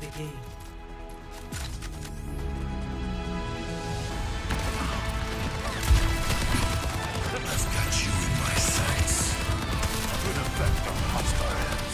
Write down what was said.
Play the game. I've got you in my sights. Could effect on hostile.